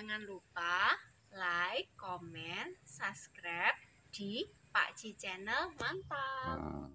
Jangan lupa like, komen, subscribe di Pak Ci Channel. Mantap. Nah,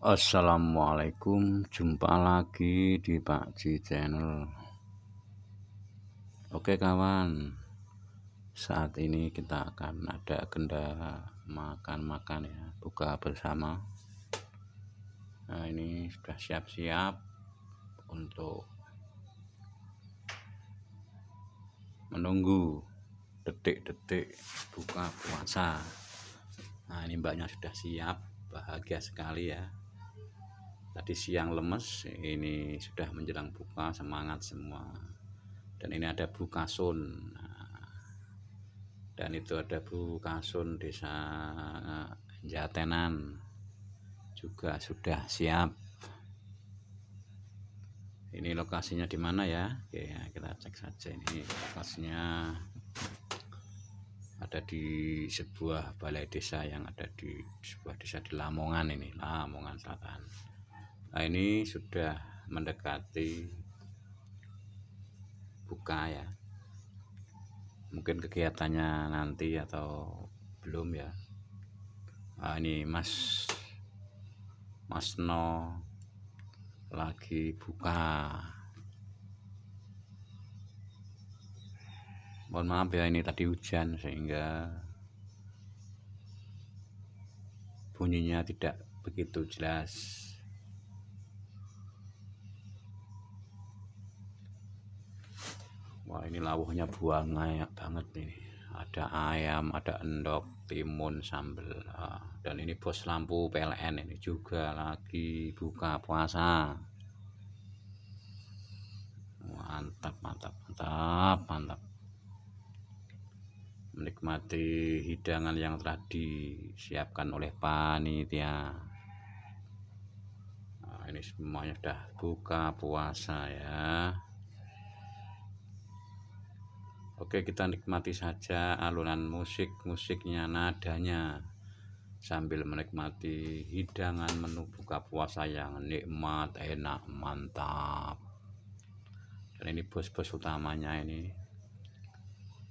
Assalamualaikum. Jumpa lagi di Pak Ji Channel. Oke kawan. Saat ini kita akan ada agenda Makan-makan ya. Buka bersama ini sudah siap-siap Untuk Menunggu Detik-detik Buka puasa. Nah ini mbaknya sudah siap Bahagia sekali ya. Tadi siang lemes ini sudah menjelang buka semangat semua. Dan ini ada Bu Kasun. Nah, dan itu ada Bu Kasun desa Jatenan juga sudah siap. Ini lokasinya di mana ya? Oke ya kita cek saja ini lokasinya. Ada di sebuah balai desa yang ada di sebuah desa di Lamongan ini Lamongan Selatan. Nah ini sudah mendekati buka ya. Mungkin kegiatannya nanti atau belum ya. Nah, ini mas mas no lagi buka. Mohon maaf ya ini tadi hujan sehingga bunyinya tidak begitu jelas. Wah ini lawuhnya buangnya banget nih ada ayam ada endok timun sambel ah, dan ini bos lampu PLN ini juga lagi buka puasa. Mantap mantap mantap mantap. Menikmati hidangan yang telah disiapkan oleh panitia. Nah, ini semuanya sudah buka puasa ya Oke kita nikmati saja alunan musik-musiknya nadanya. Sambil menikmati hidangan menu buka puasa yang nikmat enak mantap. Dan ini bos-bos utamanya ini.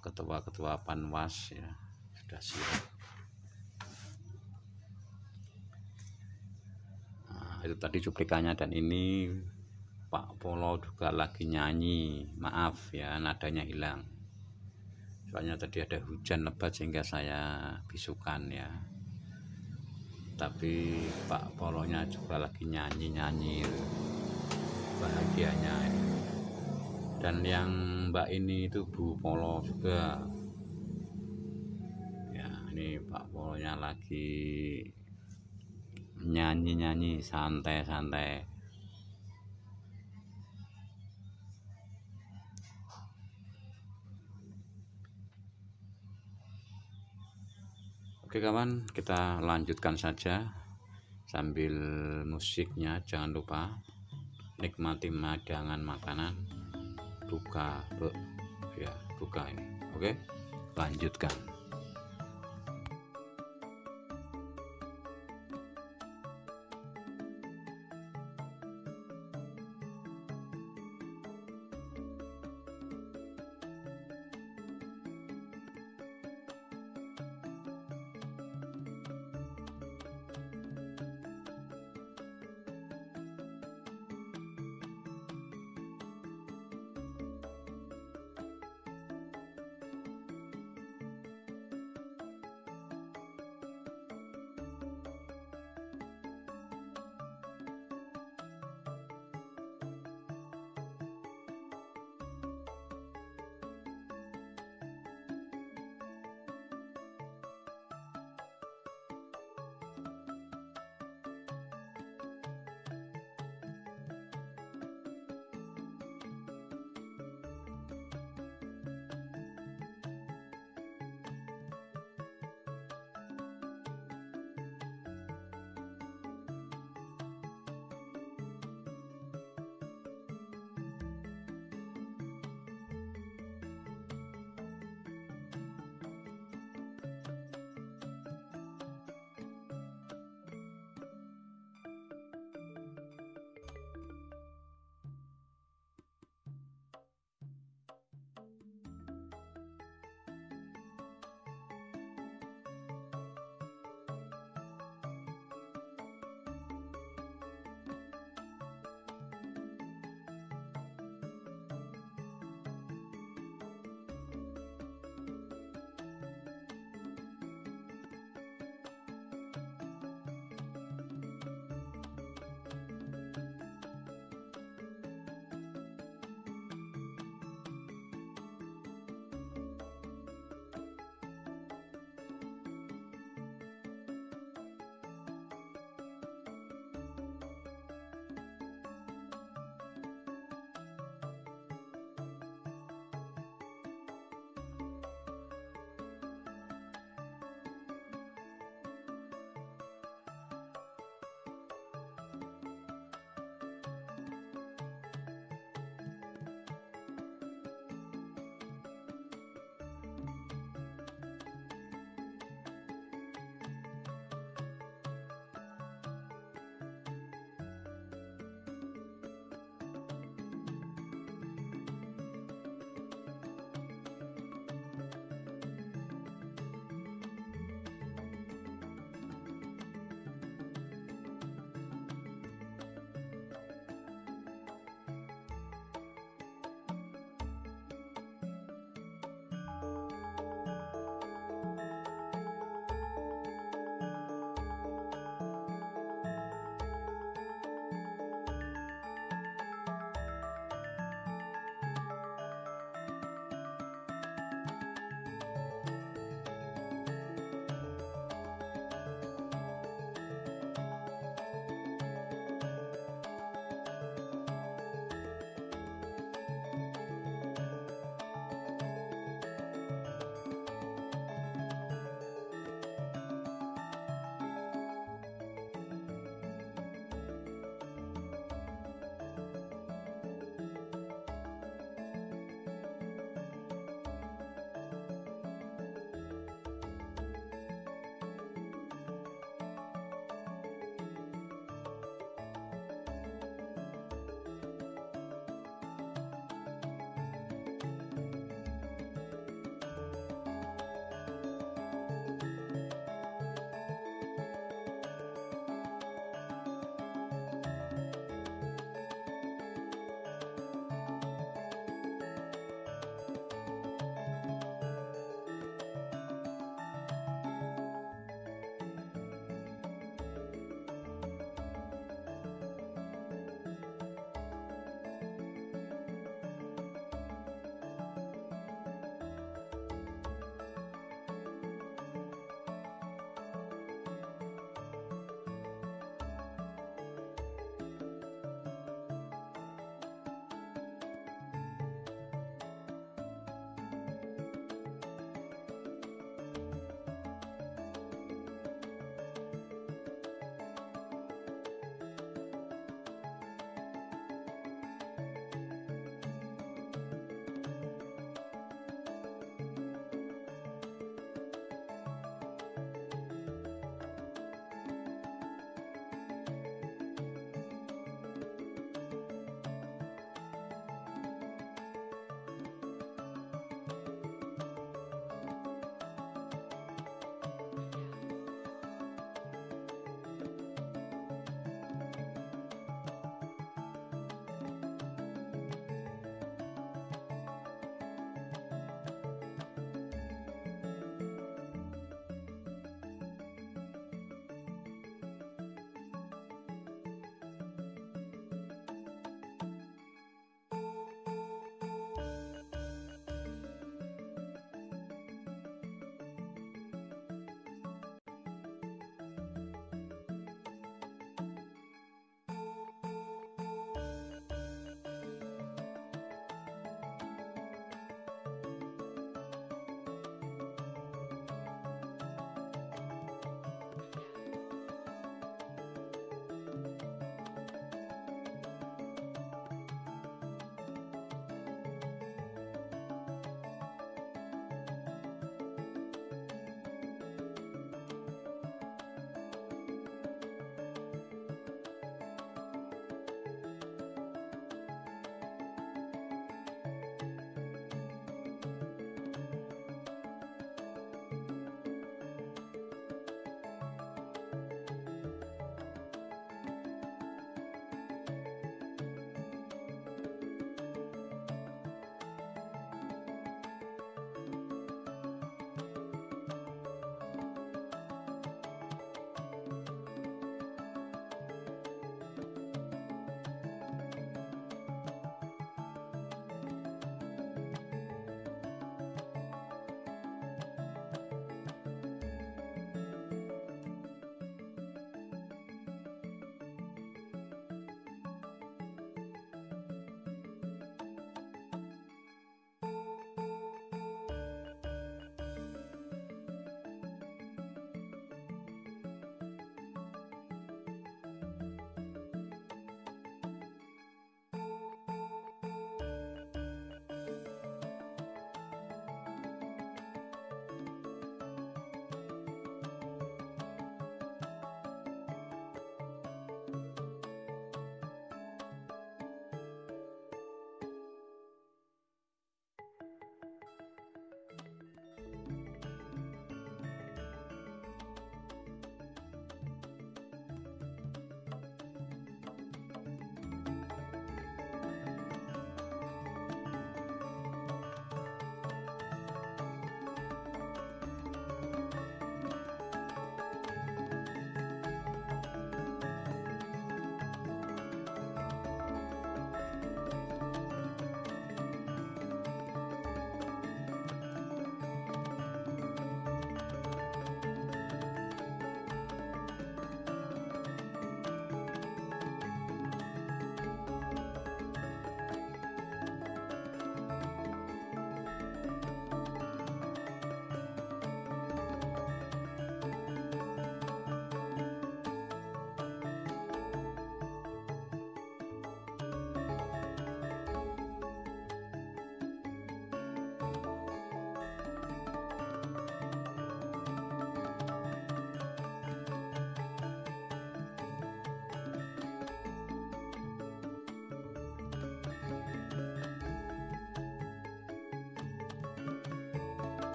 Ketua-ketua panwas ya sudah siap. Nah, itu tadi cuplikannya dan ini Pak Polo juga lagi nyanyi. Maaf ya nadanya hilang soalnya tadi ada hujan lebat sehingga saya bisukan ya. Tapi Pak Polonya juga lagi nyanyi-nyanyi bahagianya. Dan yang Mbak ini itu Bu Polo juga. Ya ini Pak Polonya lagi nyanyi-nyanyi santai-santai Oke kawan kita lanjutkan saja sambil musiknya. Jangan lupa nikmati madangan makanan. Buka ya buka ini. Oke lanjutkan